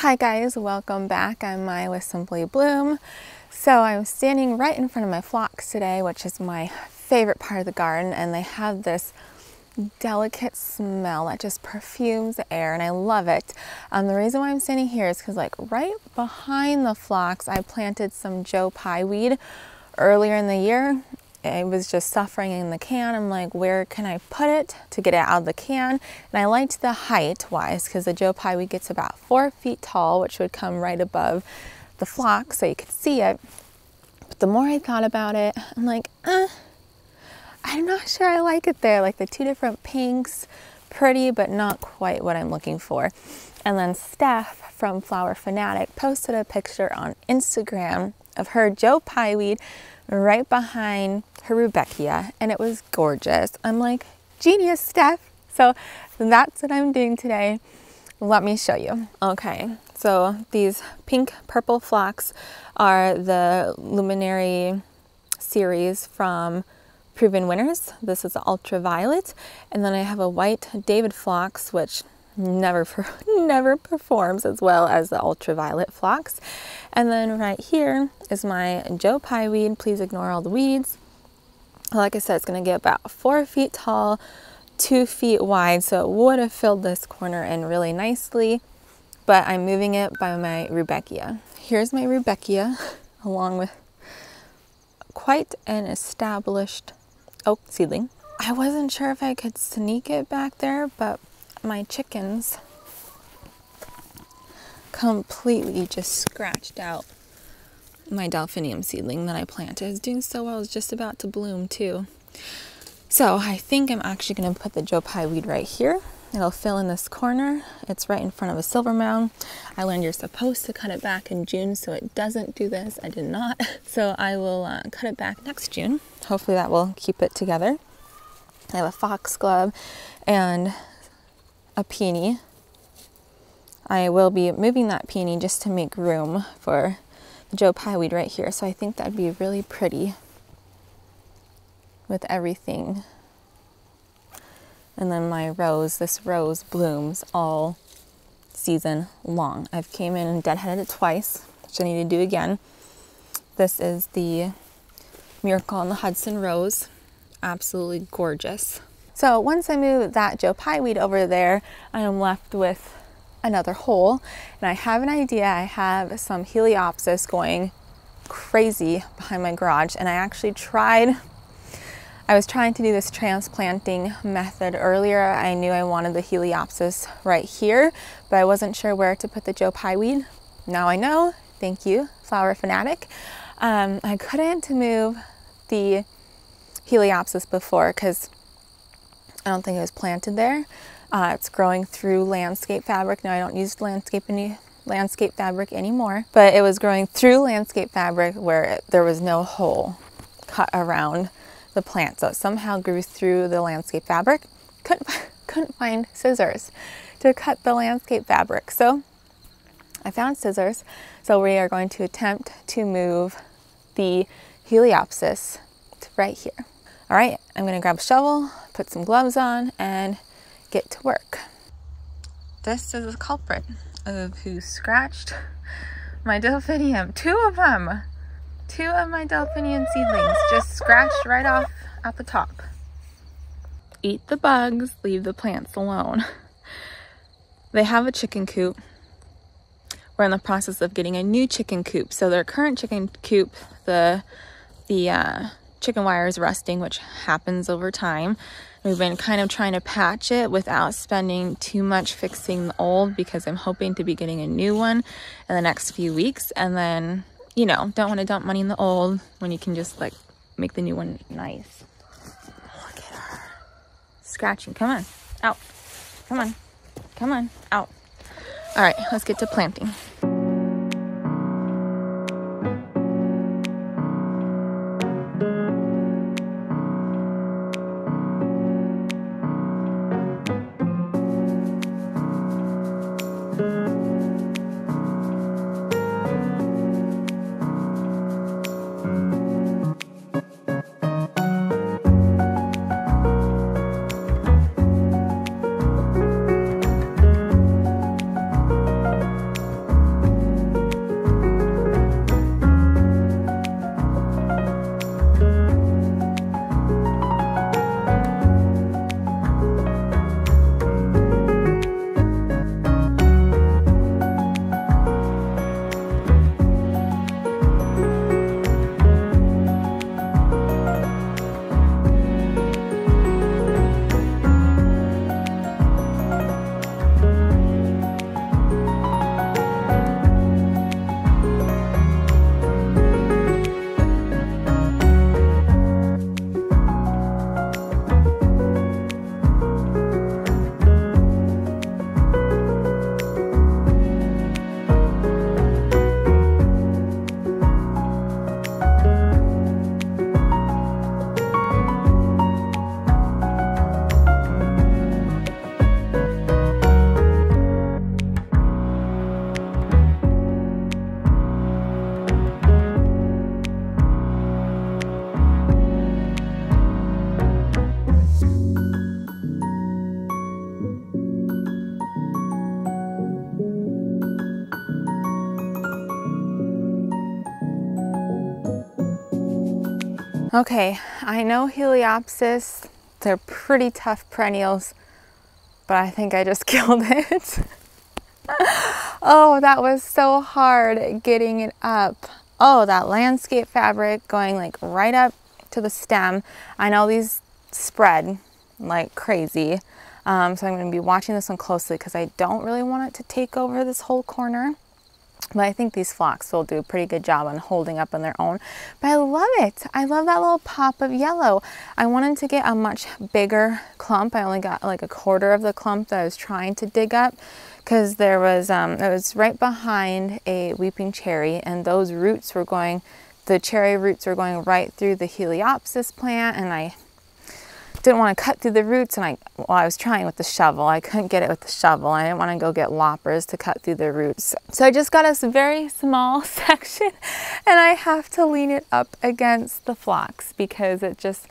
Hi guys, welcome back. I'm Maya with Simply Bloom. So I'm standing right in front of my phlox today, which is my favorite part of the garden, and they have this delicate smell that just perfumes the air and I love it. Um, the reason why I'm standing here is because like right behind the phlox I planted some Joe Pye weed earlier in the year it was just suffering in the can. I'm like, where can I put it to get it out of the can? And I liked the height wise because the Joe Pye weed gets about four feet tall, which would come right above the phlox so you could see it. But the more I thought about it, I'm like, eh, I'm not sure I like it there. Like the two different pinks, pretty, but not quite what I'm looking for. And then Steph from Flower Fanatic posted a picture on Instagram of her Joe Pye weed right behind her Rudbeckia and it was gorgeous. I'm like, genius, Steph. So that's what I'm doing today. Let me show you. Okay, so these pink purple phlox are the Luminary series from Proven Winners. This is ultraviolet. And then I have a white David phlox, which never never performs as well as the ultraviolet phlox. And then right here is my Joe Pye weed. Please ignore all the weeds. Like I said, it's going to get about four feet tall, two feet wide, so it would have filled this corner in really nicely. But I'm moving it by my Rudbeckia. Here's my Rudbeckia, along with quite an established oak seedling. I wasn't sure if I could sneak it back there, but my chickens completely just scratched out my delphinium seedling that I planted. It's doing so well, it's just about to bloom too. So I think I'm actually going to put the Joe Pye weed right here. It'll fill in this corner. It's right in front of a silver mound. I learned you're supposed to cut it back in June so it doesn't do this. I did not. So I will uh, cut it back next June. Hopefully that will keep it together. I have a foxglove and a peony. I will be moving that peony just to make room for the Joe Pye weed right here. So I think that'd be really pretty with everything. And then my rose, this rose blooms all season long. I've came in and deadheaded it twice, which I need to do again. This is the Miracle on the Hudson rose. Absolutely gorgeous. So once I move that Joe Pye weed over there, I am left with another hole and I have an idea. I have some Heliopsis going crazy behind my garage and I actually tried I was trying to do this transplanting method earlier. I knew I wanted the Heliopsis right here, but I wasn't sure where to put the Joe Pye weed. Now I know. Thank you, Flower Fanatic. Um, I couldn't move the Heliopsis before because I don't think it was planted there. Uh, it's growing through landscape fabric. Now I don't use landscape any landscape fabric anymore, but it was growing through landscape fabric where it, there was no hole cut around the plant. So it somehow grew through the landscape fabric. Couldn't, couldn't find scissors to cut the landscape fabric. So I found scissors. So we are going to attempt to move the Heliopsis right here. All right, I'm gonna grab a shovel, put some gloves on, and get to work. This is a culprit of who scratched my delphinium. Two of them. Two of my delphinium seedlings just scratched right off at the top. Eat the bugs, leave the plants alone. They have a chicken coop. We're in the process of getting a new chicken coop. So their current chicken coop, the the uh, chicken wire is rusting, which happens over time. We've been kind of trying to patch it without spending too much fixing the old because I'm hoping to be getting a new one in the next few weeks. And then, you know, don't want to dump money in the old when you can just like make the new one nice. Look at her. Scratching. Come on. Out. Come on. Come on. Out. All right, let's get to planting. Okay, I know Heliopsis, they're pretty tough perennials, but I think I just killed it. oh, that was so hard getting it up. Oh, that landscape fabric going like right up to the stem. I know these spread like crazy. Um, so I'm going to be watching this one closely because I don't really want it to take over this whole corner. But I think these phlox will do a pretty good job on holding up on their own. But I love it. I love that little pop of yellow. I wanted to get a much bigger clump. I only got like a quarter of the clump that I was trying to dig up because there was, um, it was right behind a weeping cherry and those roots were going, the cherry roots were going right through the Heliopsis plant and I didn't want to cut through the roots and I, well, I was trying with the shovel. I couldn't get it with the shovel. I didn't want to go get loppers to cut through the roots. So I just got a very small section and I have to lean it up against the phlox because it just,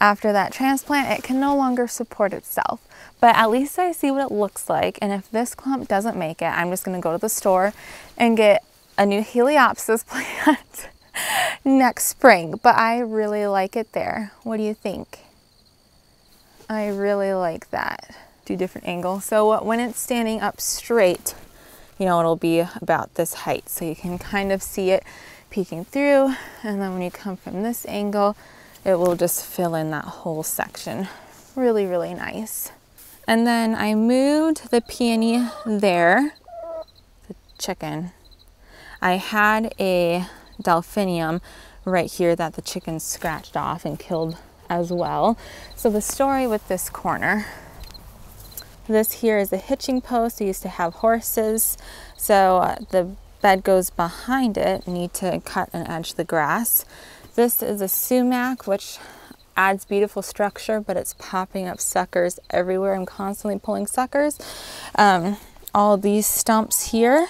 after that transplant, it can no longer support itself. But at least I see what it looks like. And if this clump doesn't make it, I'm just going to go to the store and get a new Heliopsis plant next spring. But I really like it there. What do you think? I really like that. Do different angles. So uh, when it's standing up straight, you know, it'll be about this height. So you can kind of see it peeking through. And then when you come from this angle, it will just fill in that whole section. Really, really nice. And then I moved the peony there, the chicken. I had a delphinium right here that the chicken scratched off and killed as well. So the story with this corner, this here is a hitching post. We used to have horses. So uh, the bed goes behind it. You need to cut and edge the grass. This is a sumac, which adds beautiful structure, but it's popping up suckers everywhere. I'm constantly pulling suckers. Um, all these stumps here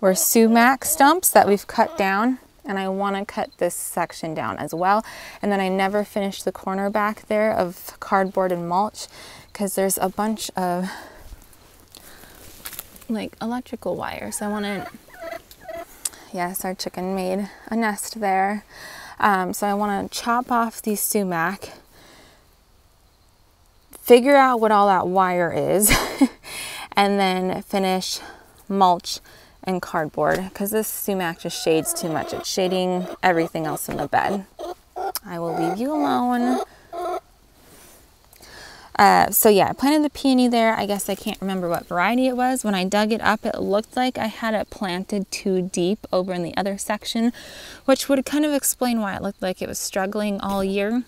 were sumac stumps that we've cut down and I want to cut this section down as well. And then I never finished the corner back there of cardboard and mulch because there's a bunch of like electrical wires. I want to, yes, our chicken made a nest there. Um, so I want to chop off these sumac, figure out what all that wire is, and then finish mulch and cardboard because this sumac just shades too much. It's shading everything else in the bed. I will leave you alone. Uh, so yeah, I planted the peony there. I guess I can't remember what variety it was. When I dug it up, it looked like I had it planted too deep over in the other section, which would kind of explain why it looked like it was struggling all year.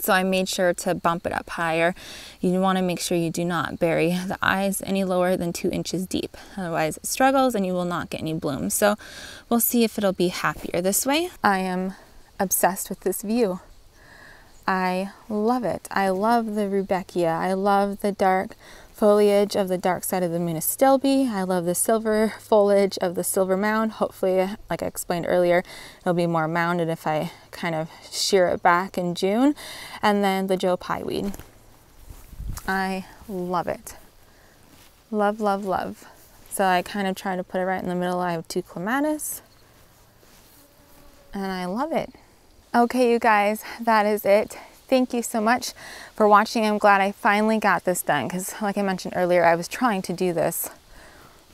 So I made sure to bump it up higher. You want to make sure you do not bury the eyes any lower than two inches deep. Otherwise it struggles and you will not get any blooms. So we'll see if it'll be happier this way. I am obsessed with this view. I love it. I love the Rudbeckia. I love the dark foliage of the dark side of the Moon astilbe. I love the silver foliage of the silver mound. Hopefully, like I explained earlier, it'll be more mounded if I kind of shear it back in June. And then the Joe Pye weed. I love it. Love, love, love. So I kind of try to put it right in the middle. I have two clematis and I love it. Okay, you guys, that is it thank you so much for watching. I'm glad I finally got this done because like I mentioned earlier, I was trying to do this,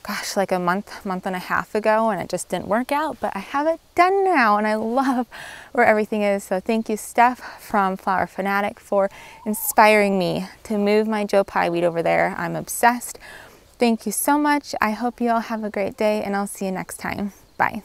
gosh, like a month, month and a half ago and it just didn't work out, but I have it done now and I love where everything is. So thank you, Steph from Flower Fanatic for inspiring me to move my Joe Pye weed over there. I'm obsessed. Thank you so much. I hope you all have a great day and I'll see you next time. Bye.